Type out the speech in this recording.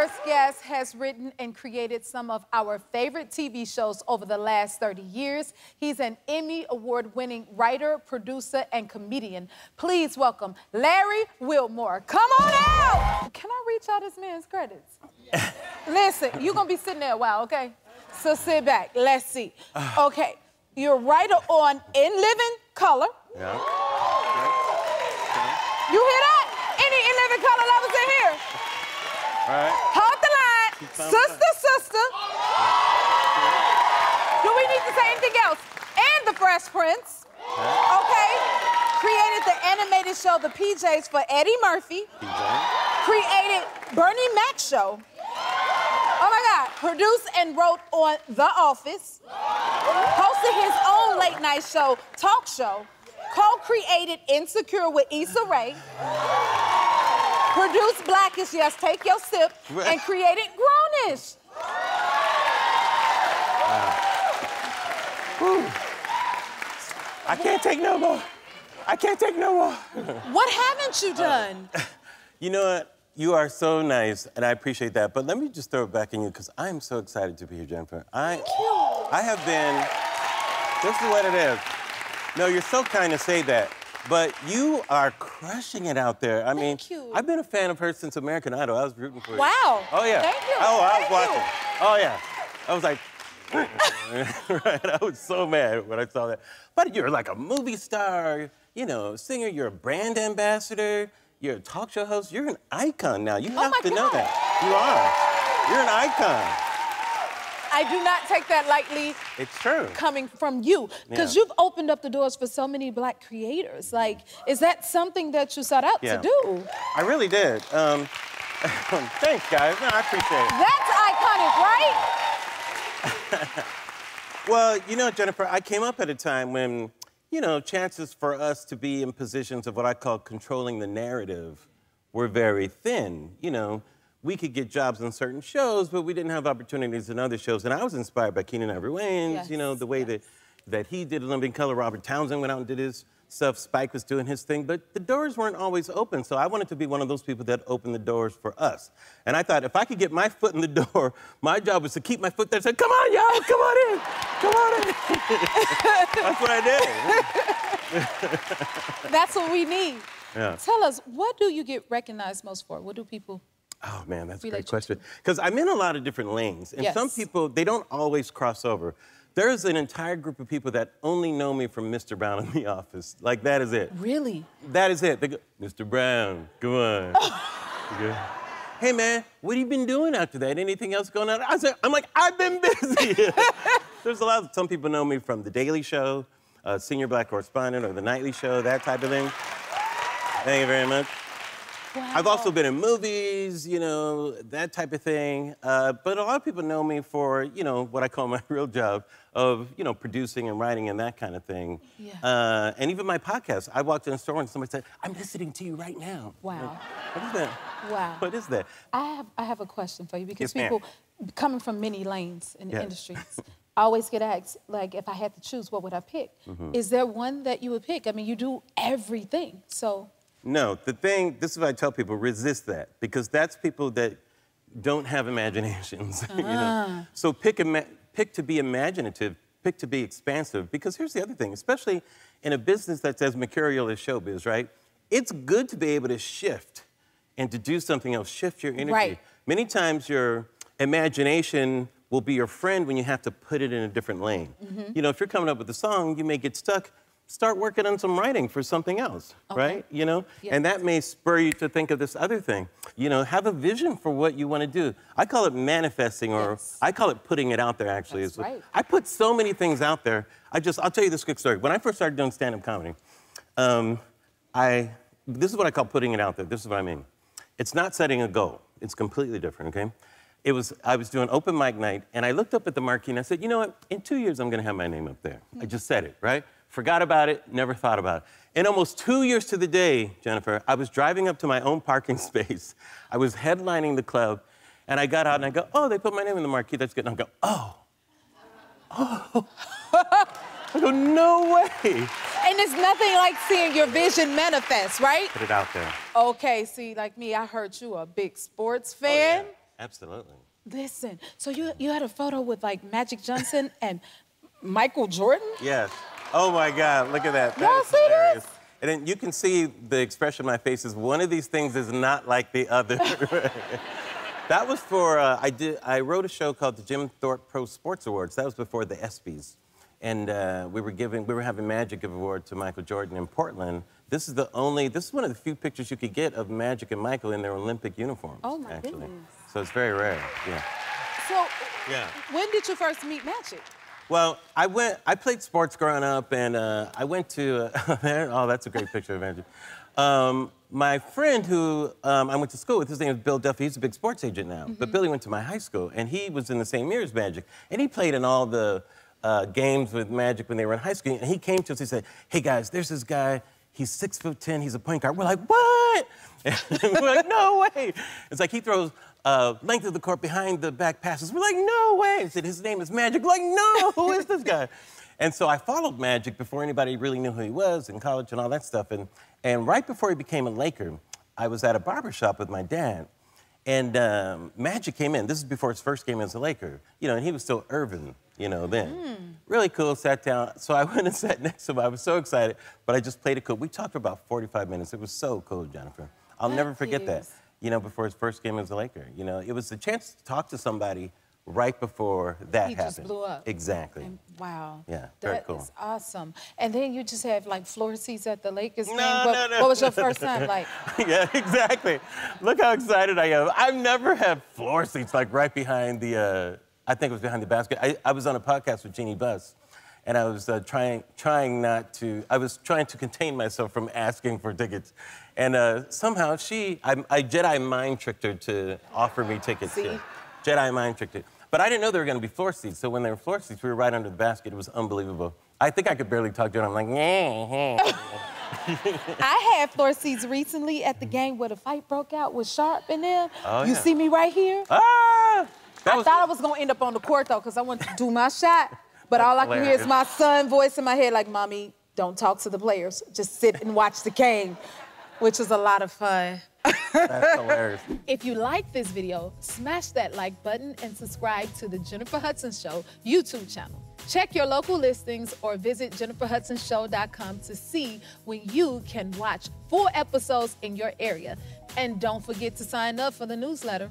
first guest has written and created some of our favorite TV shows over the last 30 years. He's an Emmy Award winning writer, producer, and comedian. Please welcome Larry Wilmore. Come on out! Can I reach out this man's credits? Listen, you're gonna be sitting there a while, okay? So sit back, let's see. Okay, you're a writer on In Living Color. Yeah. You hear that? Any In Living Color lovers in here? All right. Hold the line. thumbs Sister, sister. Do we need to say anything else? And the Fresh Prince. Okay. Created the animated show The PJs for Eddie Murphy. Created Bernie Mac Show. Oh my God. Produced and wrote on The Office. Hosted his own late night show, Talk Show. Co-created Insecure with Issa Rae. Produced Blackish, yes, take your sip, and created Grownish. I can't take no more. I can't take no more. What haven't you done? Uh, you know what? You are so nice, and I appreciate that. But let me just throw it back in you because I am so excited to be here, Jennifer. I, I have been. This is what it is. No, you're so kind to say that, but you are crushing it out there. I mean, Thank you. I've been a fan of hers since American Idol. I was rooting for you. Wow. Oh yeah. Thank you. Oh, I Thank was you. watching. Oh yeah. I was like, right. I was so mad when I saw that. But you're like a movie star, you know, singer. You're a brand ambassador. You're a talk show host. You're an icon now. You oh have Oh my to know that. You are. You're an icon. I do not take that lightly It's true. coming from you because Yeah. you've opened up the doors for so many black creators. Like, is that something that you set out Yeah. to do? I really did. Um, thanks, guys. No, I appreciate it. That's iconic, right? Well, you know, Jennifer, I came up at a time when, you know, chances for us to be in positions of what I call controlling the narrative were very thin. You know, we could get jobs on certain shows, but we didn't have opportunities in other shows. And I was inspired by Keenen Ivory Wayans, you know, the way that, that he did it Living Color. Robert Townsend went out and did his stuff. Spike was doing his thing, but the doors weren't always open. So I wanted to be one of those people that opened the doors for us. And I thought if I could get my foot in the door, my job was to keep my foot there and say, come on, y'all, come on in, come on in. That's what I did. That's what we need. Yeah. Tell us, what do you get recognized most for? What do people? Oh man, that's a great to. question. Because I'm in a lot of different lanes, and some people they don't always cross over. There's an entire group of people that only know me from Mr. Brown in the office. Like that is it. Really? That is it. They go, Mr. Brown, come on. Go, hey man, what have you been doing after that? Anything else going on? I said, I'm like, I've been busy. There's a lot. Of, some people know me from The Daily Show, uh, Senior Black Correspondent, or The Nightly Show, that type of thing. Thank you very much. I've also been in movies, you know, that type of thing. Uh, but a lot of people know me for, you know, what I call my real job of, you know, producing and writing and that kind of thing. Yeah. Uh, and even my podcast. I walked in a store and somebody said, I'm listening to you right now. Wow. What is that? Wow. What is that? I have I have a question for you because Yes, people coming from many lanes in the industry, I always get asked like if I had to choose, what would I pick? Mm-hmm. Is there one that you would pick? I mean, you do everything, so No, the thing, this is what I tell people, resist that. Because that's people that don't have imaginations. you know? So pick, pick to be imaginative, pick to be expansive. Because here's the other thing, especially in a business that's as mercurial as showbiz, right? It's good to be able to shift and to do something else, shift your energy. Right. Many times your imagination will be your friend when you have to put it in a different lane. Mm-hmm. You know, if you're coming up with a song, you may get stuck. Start working on some writing for something else, right? You know, Yes. and that may spur you to think of this other thing. You know, have a vision for what you want to do. I call it manifesting, or Yes. I call it putting it out there. Actually, That's is right. I put so many things out there. I just, I'll tell you this quick story. When I first started doing stand-up comedy, um, I, this is what I call putting it out there. This is what I mean. It's not setting a goal. It's completely different, okay? It was, I was doing open mic night, and I looked up at the marquee and I said, you know what? In two years, I'm gonna have my name up there. I just said it, right? Forgot about it, never thought about it. In almost two years to the day, Jennifer, I was driving up to my own parking space. I was headlining the club, and I got out and I go, oh, they put my name in the marquee, that's good. And I go, oh. Oh. I go, no way. and it's nothing like seeing your vision manifest, right? Put it out there. Okay, see, like me, I heard you a big sports oh, fan. Absolutely. Listen, so you you had a photo with like Magic Johnson and Michael Jordan? Yes. Oh my God, look at that. That Y'all see hilarious. this? And then you can see the expression on my face is one of these things is not like the other. that was for uh, I did I wrote a show called the Jim Thorpe Pro Sports Awards. That was before the ESPYS, and uh, we were giving we were having Magic give award to Michael Jordan in Portland. This is the only this is one of the few pictures you could get of Magic and Michael in their Olympic uniforms. Oh, my actually. goodness. So it's very rare. Yeah. So Yeah. when did you first meet Magic? Well, I went. I played sports growing up, and uh, I went to. Uh, oh, that's a great picture of Andrew. Um, my friend who um, I went to school with, his name is Bill Duffy. He's a big sports agent now. But Billy went to my high school, and he was in the same year as Magic, and he played in all the uh, games with Magic when they were in high school. And he came to us. He said, "Hey guys, there's this guy. He's six foot ten. He's a point guard." We're like, "What?" we're like, "No way!" It's like he throws uh, length of the court behind the back passes. We're like, "No way!" He said, "His name is Magic." We're like, "No, who is this guy?" And so I followed Magic before anybody really knew who he was in college and all that stuff. And, and right before he became a Laker, I was at a barber shop with my dad. And um, Magic came in. This is before his first game as a Laker. You know, and he was still Earvin, you know, then. Really cool, sat down. So I went and sat next to him. I was so excited, but I just played it cool. We talked for about 45 minutes. It was so cool, Jennifer. I'll never forget that. You know, before his first game as a Laker. You know, it was the chance to talk to somebody right before that He happened. just blew up. Exactly. And wow. Yeah, very cool. is awesome. And then you just have like floor seats at the Lakers No, game. What, no, no. what was your first time like? yeah, exactly. Look how excited I am. I've never had floor seats like right behind the, uh, I think it was behind the basket. I, I was on a podcast with Jeanie Buss, and I was uh, trying, trying not to, I was trying to contain myself from asking for tickets. And uh, somehow she, I, I Jedi mind tricked her to offer me tickets. See? yeah. Jedi mind tricked her. But I didn't know there were going to be floor seats. So when there were floor seats, we were right under the basket. It was unbelievable. I think I could barely talk to her. I'm like, yeah, yeah. I had floor seats recently at the game where the fight broke out with Sharpe and them. Oh, you yeah. see me right here? ah! I was- thought I was gonna end up on the court though, because I wanted to do my shot. But all I can hear is my son voice in my head, like, Mommy, don't talk to the players. Just sit and watch the game, which is a lot of fun. That's hilarious. If you like this video, smash that like button and subscribe to the Jennifer Hudson Show YouTube channel. Check your local listings or visit jenniferhudsonshow.com to see when you can watch full episodes in your area. And don't forget to sign up for the newsletter.